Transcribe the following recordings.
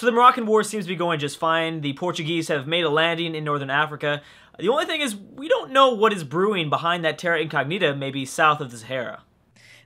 So the Moroccan War seems to be going just fine. The Portuguese have made a landing in northern Africa. The only thing is, we don't know what is brewing behind that Terra Incognita, maybe south of the Sahara.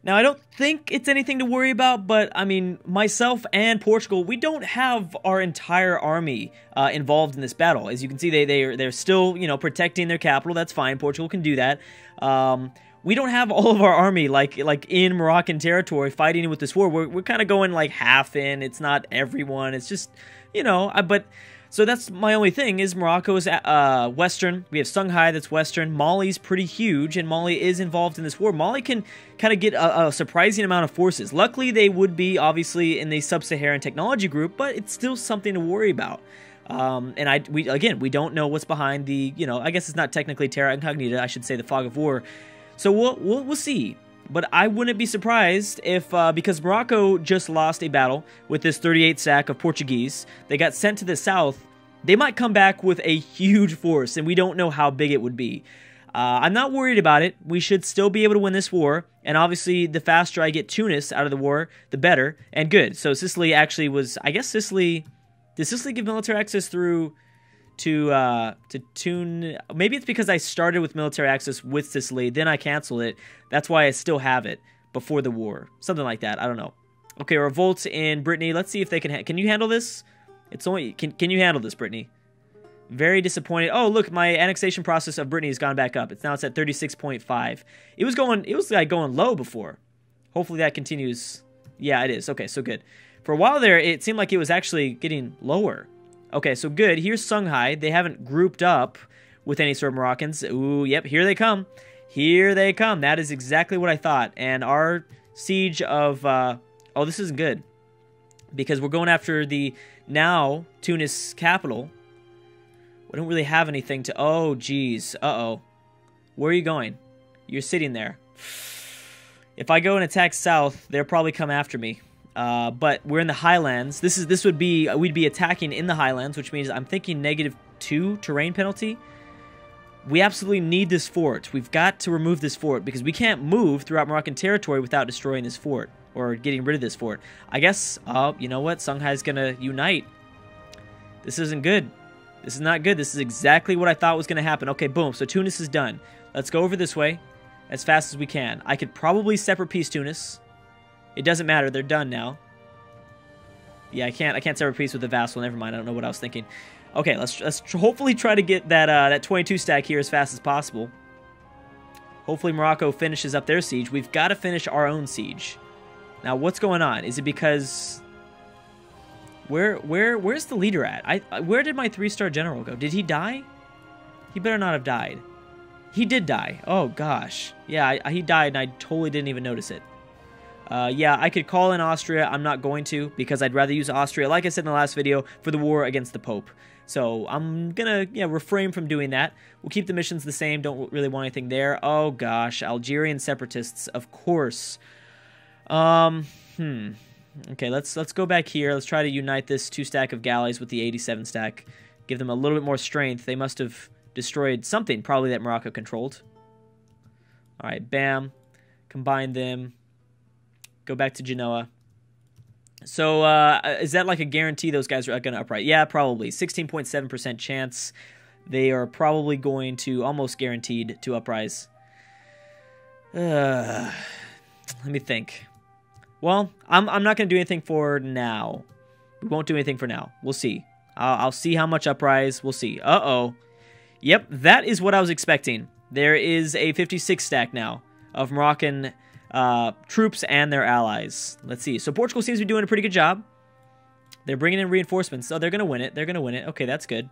Now, I don't think it's anything to worry about, but I mean, myself and Portugal, we don't have our entire army uh, involved in this battle. As you can see, they they they're still you know protecting their capital. That's fine. Portugal can do that. Um, we don't have all of our army like like in Moroccan territory fighting with this war. We're we're kind of going like half in. It's not everyone. It's just you know. I, but so that's my only thing is Morocco is uh, Western. We have Songhai that's Western. Mali's pretty huge, and Mali is involved in this war. Mali can kind of get a, a, surprising amount of forces. Luckily, they would be obviously in the sub-Saharan technology group, but it's still something to worry about. Um, and I, we again, we don't know what's behind the, you know, I guess it's not technically Terra Incognita. I should say the Fog of War. So we'll we'll, we'll see. But I wouldn't be surprised if, uh, because Morocco just lost a battle with this 38 sack of Portuguese, they got sent to the south, they might come back with a huge force, and we don't know how big it would be. Uh, I'm not worried about it. We should still be able to win this war, and obviously, the faster I get Tunis out of the war, the better, and good. So Sicily actually was, I guess Sicily, did Sicily give military access through to uh, to tune. Maybe it's because I started with military access with Sicily, then I canceled it. That's why I still have it before the war, something like that. I don't know. Okay, revolt in Brittany. Let's see if they can. Can you handle this? It's only can. Can you handle this, Brittany? Very disappointed. Oh, look, my annexation process of Brittany has gone back up. It's now it's at 36.5. It was going. It was like going low before. Hopefully that continues. Yeah, it is. Okay, so good. For a while there, it seemed like it was actually getting lower. Okay, so good. Here's Songhai. They haven't grouped up with any sort of Moroccans. Ooh, yep, here they come. Here they come. That is exactly what I thought. And our siege of... Uh, oh, this isn't good. Because we're going after the now Tunis capital. We don't really have anything to... Oh, geez. Uh-oh. Where are you going? You're sitting there. If I go and attack south, they'll probably come after me. Uh, but we're in the highlands. This is this would be we'd be attacking in the highlands, which means I'm thinking negative two terrain penalty. We absolutely need this fort. We've got to remove this fort because we can't move throughout Moroccan territory without destroying this fort or getting rid of this fort. I guess, uh, you know what? Songhai is gonna unite. This isn't good. This is not good. This is exactly what I thought was gonna happen. Okay, boom. So Tunis is done. Let's go over this way as fast as we can. I could probably separate peace Tunis. It doesn't matter. They're done now. Yeah, I can't. I can't sever peace with the vassal. Never mind. I don't know what I was thinking. Okay, let's let's hopefully try to get that uh, that 22 stack here as fast as possible. Hopefully Morocco finishes up their siege. We've got to finish our own siege. Now, what's going on? Is it because where where where's the leader at? I where did my three star general go? Did he die? He better not have died. He did die. Oh gosh. Yeah, I, he died and I totally didn't even notice it. Uh, yeah, I could call in Austria. I'm not going to because I'd rather use Austria, like I said in the last video, for the war against the Pope. So I'm gonna yeah, refrain from doing that. We'll keep the missions the same. Don't really want anything there. Oh gosh, Algerian separatists, of course. Um, hmm. Okay, let's let's go back here. Let's try to unite this two stack of galleys with the 87 stack. Give them a little bit more strength. They must have destroyed something, probably that Morocco controlled. All right, bam. Combine them Go back to Genoa. So uh, is that like a guarantee those guys are going to upright? Yeah, probably. 16.7% chance. They are probably going to almost guaranteed to uprise. Uh, let me think. Well, I'm, I'm not going to do anything for now. We won't do anything for now. We'll see. I'll, I'll see how much uprise. We'll see. Uh-oh. Yep, that is what I was expecting. There is a 56 stack now of Moroccan uh, troops and their allies. Let's see. So Portugal seems to be doing a pretty good job. They're bringing in reinforcements. So they're going to win it. They're going to win it. Okay, that's good.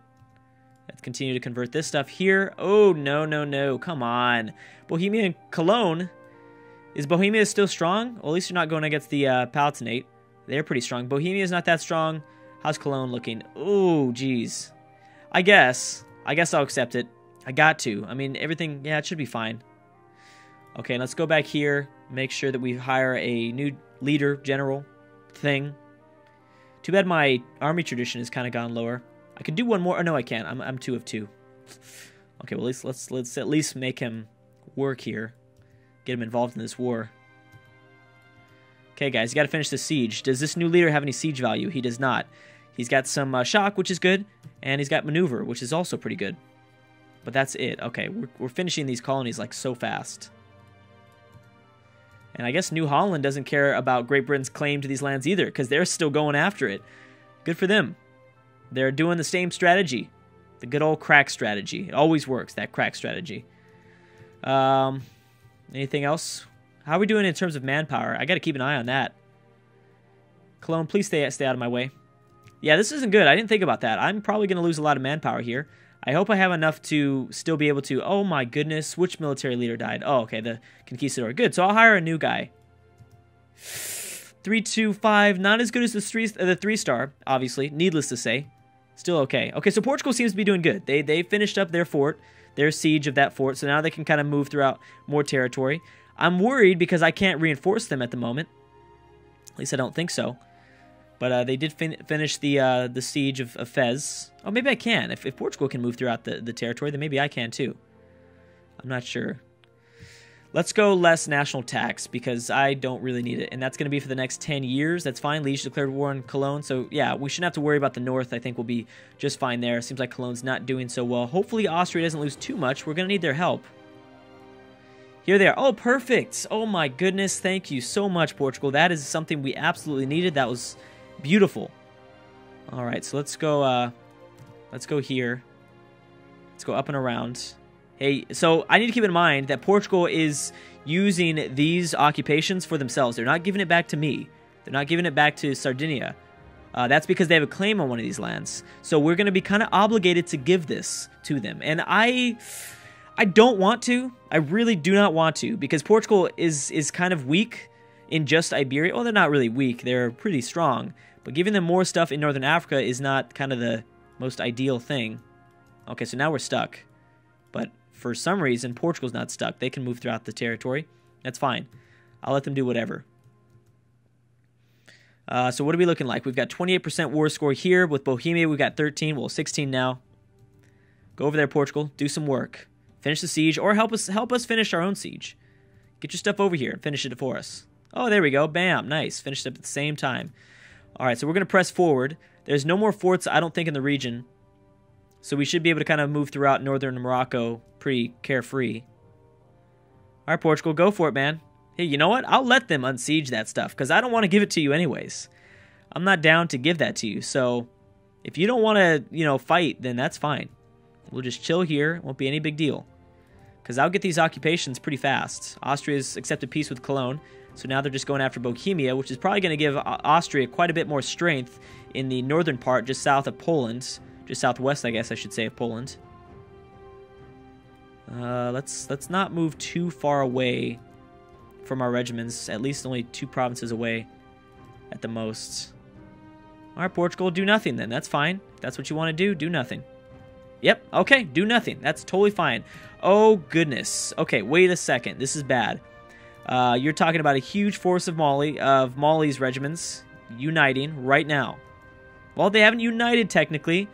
Let's continue to convert this stuff here. Oh, no, no, no. Come on. Bohemia and Cologne. Is Bohemia still strong? Well, at least you're not going against the uh, Palatinate. They're pretty strong. Bohemia is not that strong. How's Cologne looking? Oh, geez. I guess. I guess I'll accept it. I got to. I mean, everything, yeah, it should be fine. Okay, let's go back here. Make sure that we hire a new leader, general thing. Too bad my army tradition has kind of gone lower. I could do one more. Oh, no, I can't. I'm, I'm two of two. Okay, well, at least, let's, let's at least make him work here. Get him involved in this war. Okay, guys, you got to finish the siege. Does this new leader have any siege value? He does not. He's got some uh, shock, which is good, and he's got maneuver, which is also pretty good. But that's it. Okay, we're, we're finishing these colonies like so fast. And I guess New Holland doesn't care about Great Britain's claim to these lands either, because they're still going after it. Good for them. They're doing the same strategy. The good old crack strategy. It always works, that crack strategy. Um, anything else? How are we doing in terms of manpower? I got to keep an eye on that. Cologne, please stay, stay out of my way. Yeah, this isn't good. I didn't think about that. I'm probably going to lose a lot of manpower here. I hope I have enough to still be able to... Oh my goodness, which military leader died? Oh, okay, the Conquistador. Good, so I'll hire a new guy. 325, not as good as the three, uh, the three star, obviously, needless to say. Still okay. Okay, so Portugal seems to be doing good. They, they finished up their fort, their siege of that fort, so now they can kind of move throughout more territory. I'm worried because I can't reinforce them at the moment. At least I don't think so. But uh, they did fin finish the uh, the siege of, of, Fez. Oh, maybe I can. If, if Portugal can move throughout the, the territory, then maybe I can too. I'm not sure. Let's go less national tax because I don't really need it. And that's going to be for the next 10 years. That's fine. Liege declared war on Cologne. So, yeah, we shouldn't have to worry about the north. I think we'll be just fine there. Seems like Cologne's not doing so well. Hopefully, Austria doesn't lose too much. We're going to need their help. Here they are. Oh, perfect. Oh, my goodness. Thank you so much, Portugal. That is something we absolutely needed. That was Beautiful. All right, so let's go. Uh, let's go here. Let's go up and around. Hey, so I need to keep in mind that Portugal is using these occupations for themselves. They're not giving it back to me. They're not giving it back to Sardinia. Uh, that's because they have a claim on one of these lands. So we're going to be kind of obligated to give this to them. And I I don't want to. I really do not want to because Portugal is is kind of weak in just Iberia. Well, they're not really weak. They're pretty strong. But giving them more stuff in Northern Africa is not kind of the most ideal thing. Okay, so now we're stuck. But for some reason, Portugal's not stuck. They can move throughout the territory. That's fine. I'll let them do whatever. Uh, so what are we looking like? We've got 28% war score here. With Bohemia, we've got 13. Well, 16 now. Go over there, Portugal. Do some work. Finish the siege, or help us help us finish our own siege. Get your stuff over here and finish it for us. Oh, there we go. Bam. Nice. Finished up at the same time. All right, so we're going to press forward. There's no more forts, I don't think, in the region. So we should be able to kind of move throughout northern Morocco pretty carefree. All right, Portugal, go for it, man. Hey, you know what? I'll let them unsiege that stuff because I don't want to give it to you anyways. I'm not down to give that to you. So if you don't want to, you know, fight, then that's fine. We'll just chill here. Won't be any big deal. Because I'll get these occupations pretty fast. Austria's accepted peace with Cologne. So now they're just going after Bohemia, which is probably going to give Austria quite a bit more strength in the northern part, just south of Poland. Just southwest, I guess I should say, of Poland. Uh, let's let's not move too far away from our regiments. At least only two provinces away at the most. All right, Portugal, do nothing then. That's fine. If that's what you want to do, do nothing. Yep, okay, do nothing. That's totally fine. Oh, goodness. Okay, wait a second. This is bad. Uh, you're talking about a huge force of Mali, of Mali's regiments uniting right now. Well, they haven't united technically,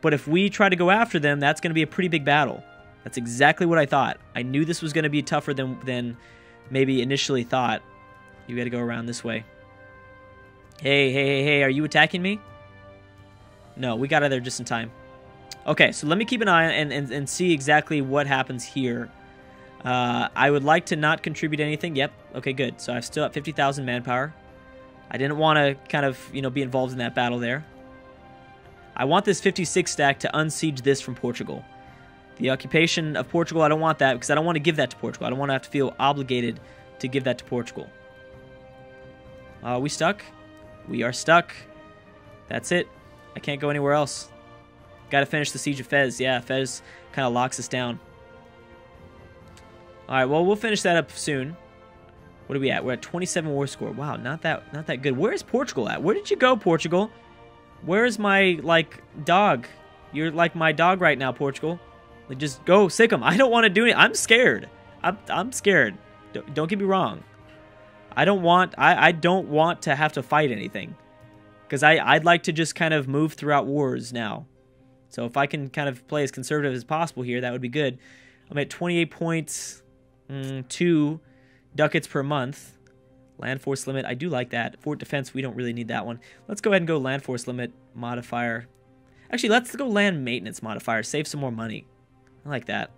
but if we try to go after them, that's going to be a pretty big battle. That's exactly what I thought. I knew this was going to be tougher than than maybe initially thought. You got to go around this way. Hey, hey, hey, hey, are you attacking me? No, we got out there just in time. Okay, so let me keep an eye and, and, and see exactly what happens here. Uh, I would like to not contribute anything. Yep. Okay, good. So I've still at 50,000 manpower. I didn't want to kind of, you know, be involved in that battle there. I want this 56 stack to unsiege this from Portugal. The occupation of Portugal, I don't want that because I don't want to give that to Portugal. I don't want to have to feel obligated to give that to Portugal. Are we stuck? We are stuck. That's it. I can't go anywhere else. Got to finish the siege of Fez. Yeah, Fez kind of locks us down. All right, well, we'll finish that up soon. What are we at? We're at 27 war score. Wow, not that not that good. Where's Portugal at? Where did you go, Portugal? Where's my like dog? You're like my dog right now, Portugal. Like just go sick him. I don't want to do it. I'm scared. I'm I'm scared. Don't, don't get me wrong. I don't want I I don't want to have to fight anything. I I'd like to just kind of move throughout wars now. So if I can kind of play as conservative as possible here, that would be good. I'm at 28 points mm, two ducats per month. Land force limit, I do like that. Fort defense, we don't really need that one. Let's go ahead and go land force limit modifier. Actually, let's go land maintenance modifier. Save some more money. I like that.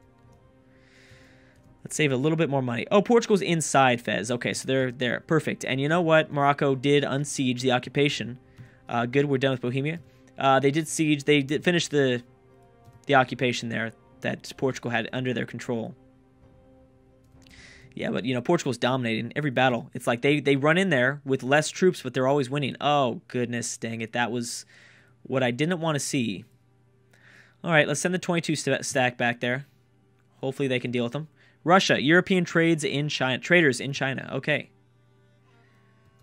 Let's save a little bit more money. Oh, Portugal's inside Fez. Okay, so they're there. Perfect. And you know what? Morocco did unsiege the occupation. Uh, good, we're done with Bohemia. Uh, they did siege. They did finish the the occupation there that Portugal had under their control. Yeah, but you know Portugal's dominating every battle. It's like they they run in there with less troops, but they're always winning. Oh goodness, dang it! That was what I didn't want to see. All right, let's send the 22 st stack back there. Hopefully they can deal with them. Russia, European trades in China, traders in China. Okay.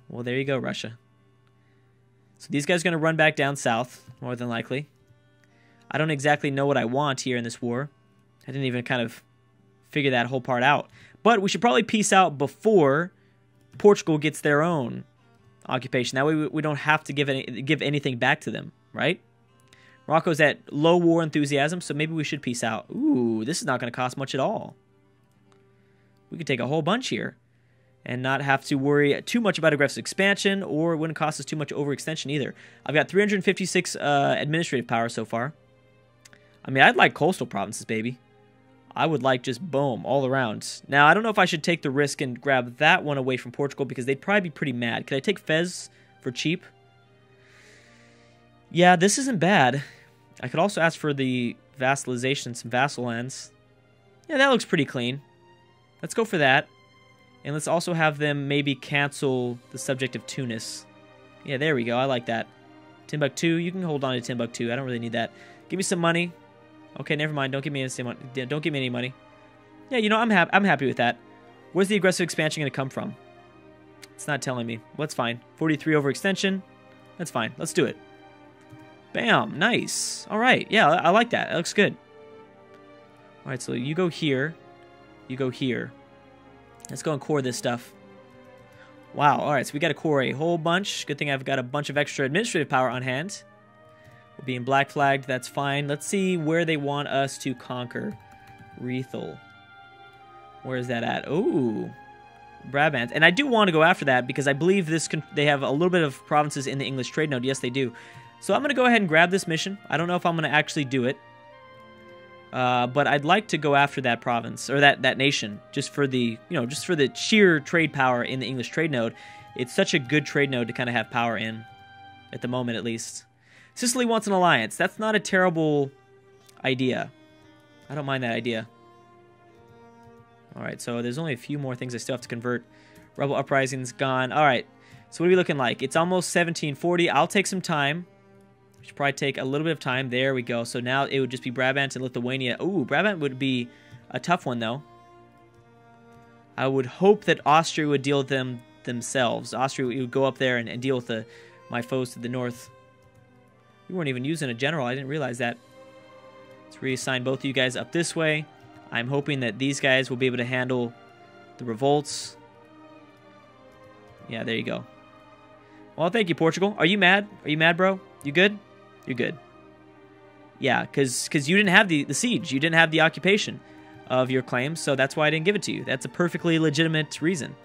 Well, there you go, Russia. So these guys are going to run back down south, more than likely. I don't exactly know what I want here in this war. I didn't even kind of figure that whole part out. But we should probably peace out before Portugal gets their own occupation. That way we don't have to give any, give anything back to them, right? Morocco's at low war enthusiasm, so maybe we should peace out. Ooh, this is not going to cost much at all. We could take a whole bunch here and not have to worry too much about aggressive expansion or it wouldn't cost us too much overextension either. I've got 356 uh, administrative power so far. I mean, I'd like coastal provinces, baby. I would like just boom all around. Now, I don't know if I should take the risk and grab that one away from Portugal because they'd probably be pretty mad. Could I take Fez for cheap? Yeah, this isn't bad. I could also ask for the vassalization, some vassal lands. Yeah, that looks pretty clean. Let's go for that. And let's also have them maybe cancel the subject of Tunis. Yeah, there we go. I like that. Timbuktu, you can hold on to Timbuktu. I don't really need that. Give me some money. Okay, never mind. Don't give me any money. Don't give me any money. Yeah, you know, I'm happy. I'm happy with that. Where's the aggressive expansion going to come from? It's not telling me. Well, that's fine. 43 overextension. That's fine. Let's do it. Bam. Nice. All right. Yeah, I like that. That looks good. All right, so you go here. You go here. Let's go and core this stuff. Wow, alright, so we got to core a whole bunch. Good thing I've got a bunch of extra administrative power on hand. We're being black flagged, that's fine. Let's see where they want us to conquer. Rethel. Where is that at? Ooh, Brabant. And I do want to go after that because I believe this they have a little bit of provinces in the English trade node. Yes, they do. So I'm going to go ahead and grab this mission. I don't know if I'm going to actually do it. Uh, but I'd like to go after that province or that that nation just for the you know just for the sheer trade power in the English trade node. It's such a good trade node to kind of have power in, at the moment at least. Sicily wants an alliance. That's not a terrible idea. I don't mind that idea. All right, so there's only a few more things I still have to convert. Rebel uprising's gone. All right, so what are we looking like? It's almost 1740. I'll take some time. Should probably take a little bit of time. There we go. So now it would just be Brabant and Lithuania. Ooh, Brabant would be a tough one, though. I would hope that Austria would deal with them themselves. Austria would go up there and, and deal with the my foes to the north. We weren't even using a general. I didn't realize that. Let's reassign both of you guys up this way. I'm hoping that these guys will be able to handle the revolts. Yeah, there you go. Well, thank you, Portugal. Are you mad? Are you mad, bro? You good? You're good. Yeah, because because you didn't have the, the siege. You didn't have the occupation of your claim, so that's why I didn't give it to you. That's a perfectly legitimate reason.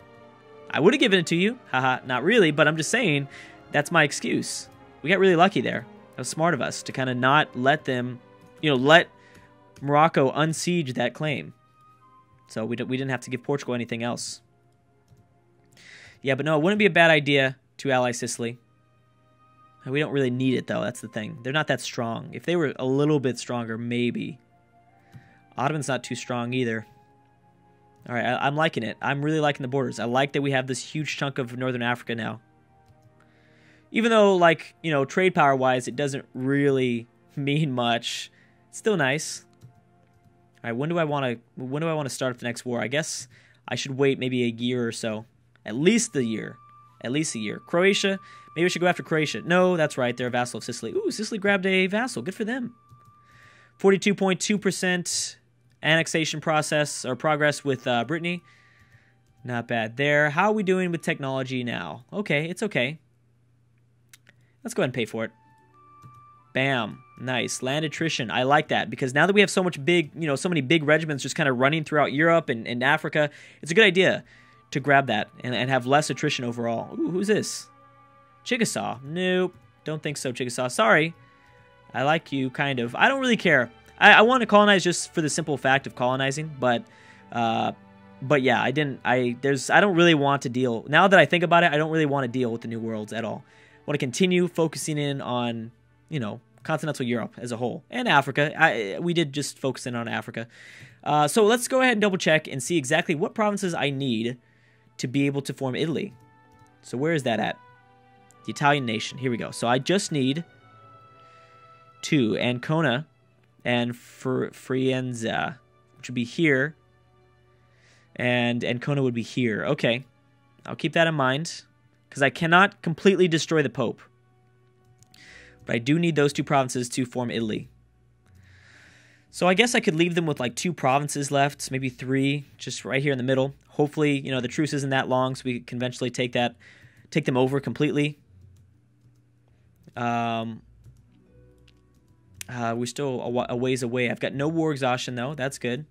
I would have given it to you. Haha, not really, but I'm just saying that's my excuse. We got really lucky there. That was smart of us to kind of not let them, you know, let Morocco unsiege that claim. So we, we didn't have to give Portugal anything else. Yeah, but no, it wouldn't be a bad idea to ally Sicily. We don't really need it, though. That's the thing. They're not that strong. If they were a little bit stronger, maybe. Ottoman's not too strong either. All right, I, am liking it. I'm really liking the borders. I like that we have this huge chunk of Northern Africa now. Even though, like, you know, trade power-wise, it doesn't really mean much. It's still nice. All right, when do I want to when do I want to start up the next war? I guess I should wait maybe a year or so. At least a year. At least a year. Croatia, Maybe we should go after Croatia. No, that's right. They're a vassal of Sicily. Ooh, Sicily grabbed a vassal. Good for them. 42.2% annexation process or progress with uh, Brittany. Not bad there. How are we doing with technology now? Okay, it's okay. Let's go ahead and pay for it. Bam. Nice. Land attrition. I like that because now that we have so much big, you know, so many big regiments just kind of running throughout Europe and, and Africa, it's a good idea to grab that and, and have less attrition overall. Ooh, who's this? Chickasaw. Nope. Don't think so, Chickasaw. Sorry. I like you, kind of. I don't really care. I, I want to colonize just for the simple fact of colonizing, but uh, but yeah, I didn't. I there's I don't really want to deal now that I think about it. I don't really want to deal with the new worlds at all. I want to continue focusing in on you know continental Europe as a whole and Africa. I, we did just focus in on Africa. Uh, so let's go ahead and double check and see exactly what provinces I need to be able to form Italy. So where is that at? The Italian nation. Here we go. So I just need two Ancona and Fr- Frienza, which would be here and Ancona would be here. Okay, I'll keep that in mind because I cannot completely destroy the Pope. But I do need those two provinces to form Italy. So I guess I could leave them with like two provinces left, maybe three, just right here in the middle. Hopefully, you know, the truce isn't that long, so we can eventually take that, take them over completely. Um, uh, we're still a, a ways away. I've got no war exhaustion though. That's good.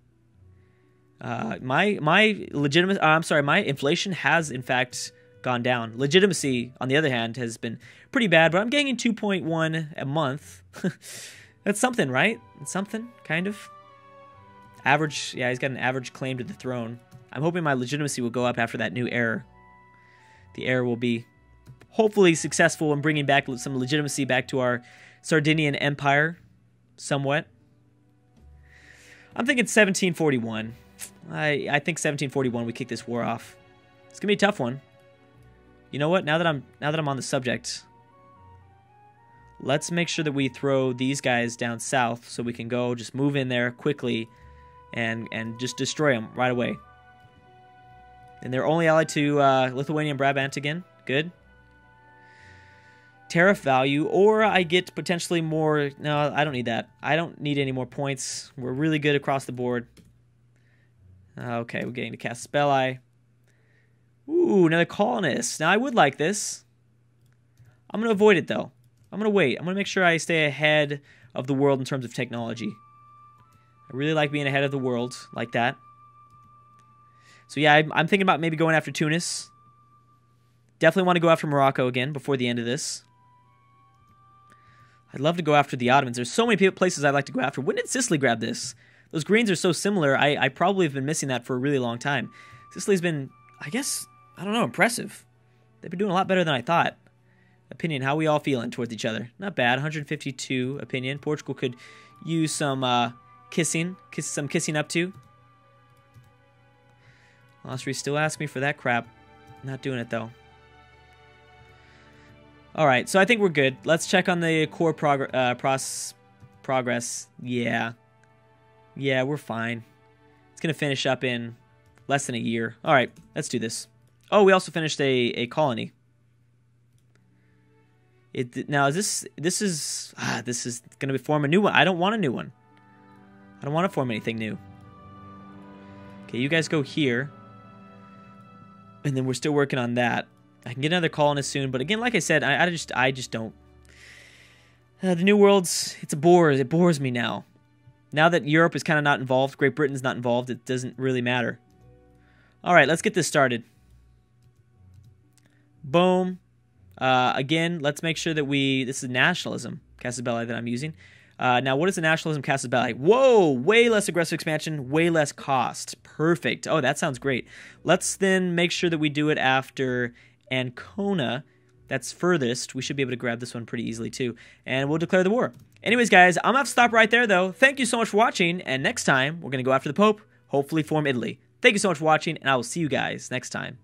Uh, my my legitimate. Uh, I'm sorry. My inflation has in fact gone down. Legitimacy, on the other hand, has been pretty bad. But I'm gaining 2.1 a month. That's something, right? It's something, kind of. Average. Yeah, he's got an average claim to the throne. I'm hoping my legitimacy will go up after that new heir. The heir will be hopefully successful in bringing back some legitimacy back to our Sardinian Empire, somewhat. I'm thinking 1741. I, I think 1741 we kick this war off. It's gonna be a tough one. You know what? Now that I'm now that I'm on the subject, let's make sure that we throw these guys down south so we can go just move in there quickly and and just destroy them right away. And they're only allied to uh, Lithuania and Brabant again. Good. Tariff value, or I get potentially more. No, I don't need that. I don't need any more points. We're really good across the board. Okay, we're getting to casus belli. Ooh, another colonist. Now, I would like this. I'm going to avoid it, though. I'm going to wait. I'm going to make sure I stay ahead of the world in terms of technology. I really like being ahead of the world like that. So, yeah, I'm thinking about maybe going after Tunis. Definitely want to go after Morocco again before the end of this. I'd love to go after the Ottomans. There's so many places I'd like to go after. When did Sicily grab this? Those greens are so similar. I, I probably have been missing that for a really long time. Sicily's been, I guess, I don't know, impressive. They've been doing a lot better than I thought. Opinion, how we all feeling towards each other? Not bad. 152 opinion. Portugal could use some uh, kissing, kiss some kissing up to. Austria still asks me for that crap. Not doing it though. All right, so I think we're good. Let's check on the core uh, pros progress. Yeah, yeah, we're fine. It's going to finish up in less than a year. All right, let's do this. Oh, we also finished a, a colony. It now is this this is ah, this is to be form a new one. I don't want a new one. I don't want to form anything new. Okay, you guys go here. And then we're still working on that. I can get another colonist soon, but again, like I said, I, I just I just don't. Uh, the New World's it's a bore. It bores me now. Now that Europe is kind of not involved, Great Britain's not involved, it doesn't really matter. All right, let's get this started. Boom. Uh, again, let's make sure that we, this is nationalism, casus belli, that I'm using. Uh, now, what is the nationalism casus belli? Whoa, way less aggressive expansion, way less cost. Perfect. Oh, that sounds great. Let's then make sure that we do it after Ancona. That's furthest. We should be able to grab this one pretty easily too. And we'll declare the war. Anyways, guys, I'm going to have to stop right there, though. Thank you so much for watching, and next time, we're going to go after the Pope, hopefully form Italy. Thank you so much for watching, and I will see you guys next time.